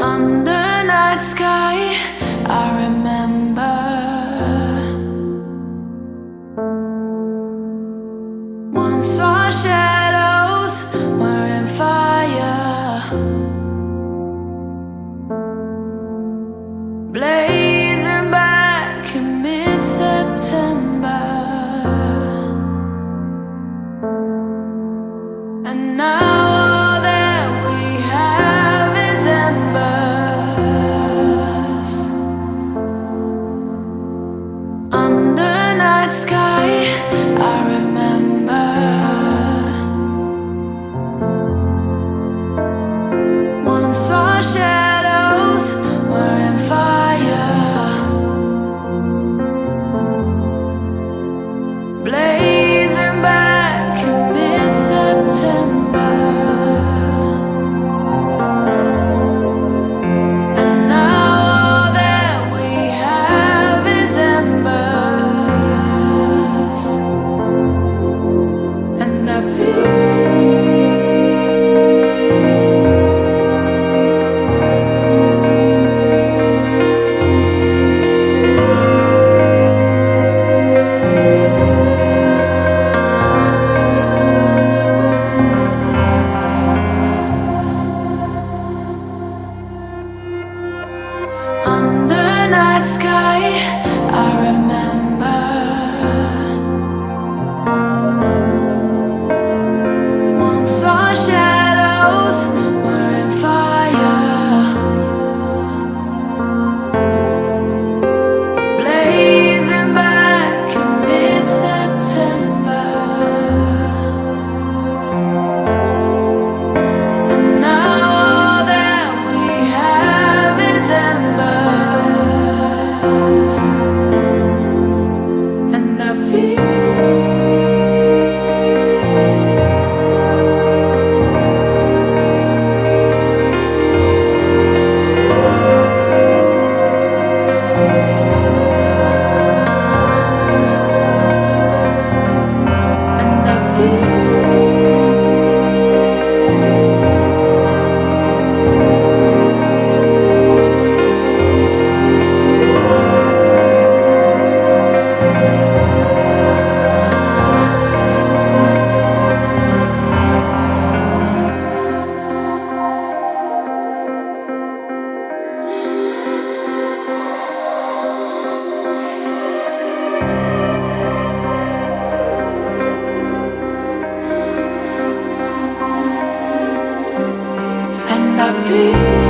Under night sky, I remember. Once our shadows were in fire. Blade night sky. night sky I remember. One sunshine I feel feel